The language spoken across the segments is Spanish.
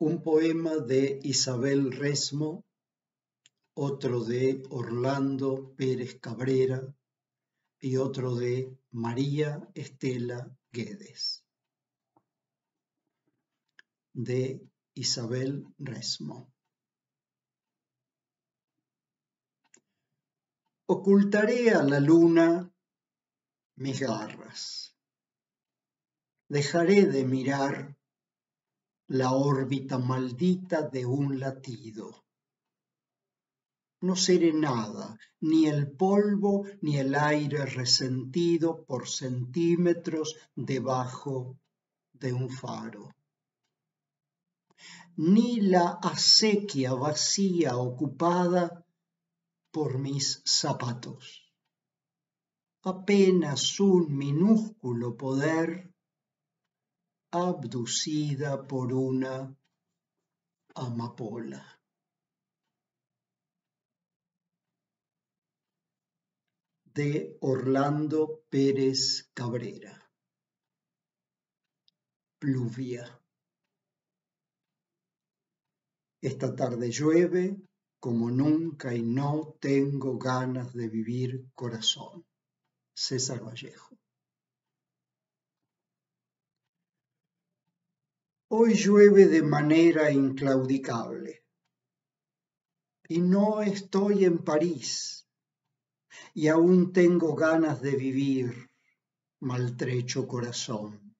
un poema de Isabel Resmo, otro de Orlando Pérez Cabrera y otro de María Estela Guedes, de Isabel Resmo. Ocultaré a la luna mis garras. Dejaré de mirar la órbita maldita de un latido. No seré nada, ni el polvo ni el aire resentido por centímetros debajo de un faro. Ni la acequia vacía ocupada por mis zapatos. Apenas un minúsculo poder abducida por una amapola. De Orlando Pérez Cabrera. Pluvia. Esta tarde llueve como nunca y no tengo ganas de vivir corazón. César Vallejo. Hoy llueve de manera inclaudicable y no estoy en París y aún tengo ganas de vivir, maltrecho corazón.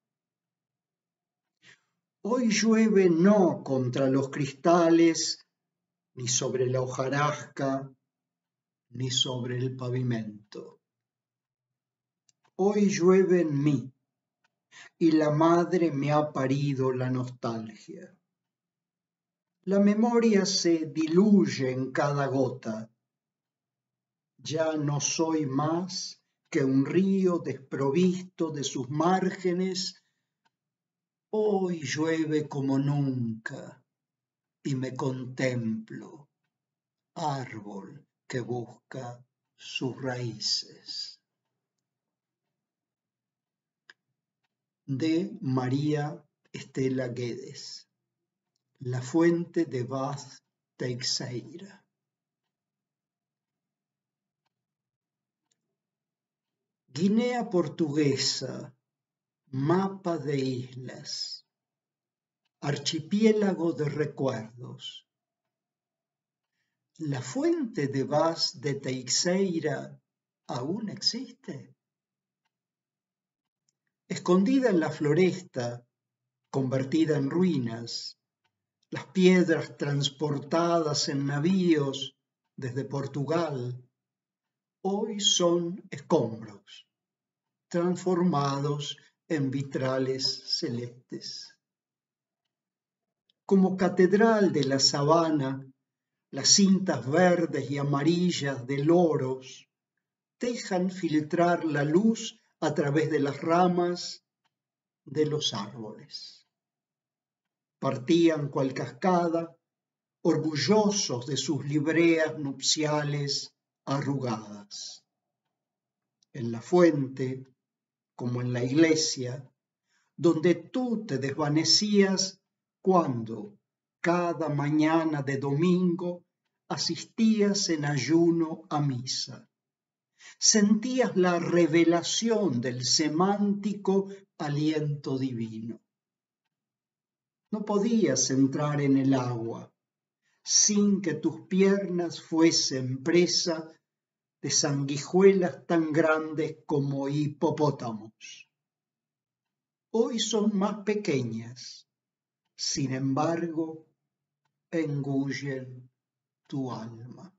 Hoy llueve no contra los cristales, ni sobre la hojarasca, ni sobre el pavimento. Hoy llueve en mí y la madre me ha parido la nostalgia. La memoria se diluye en cada gota. Ya no soy más que un río desprovisto de sus márgenes. Hoy llueve como nunca y me contemplo, árbol que busca sus raíces. De María Estela Guedes, La fuente de Bath Teixeira. Guinea Portuguesa, mapa de islas, archipiélago de recuerdos. ¿La fuente de Bath de Teixeira aún existe? Escondida en la floresta, convertida en ruinas, las piedras transportadas en navíos desde Portugal, hoy son escombros, transformados en vitrales celestes. Como catedral de la sabana, las cintas verdes y amarillas de loros dejan filtrar la luz a través de las ramas de los árboles. Partían cual cascada, orgullosos de sus libreas nupciales arrugadas. En la fuente, como en la iglesia, donde tú te desvanecías cuando, cada mañana de domingo, asistías en ayuno a misa sentías la revelación del semántico aliento divino. No podías entrar en el agua sin que tus piernas fuesen presa de sanguijuelas tan grandes como hipopótamos. Hoy son más pequeñas, sin embargo, engullen tu alma.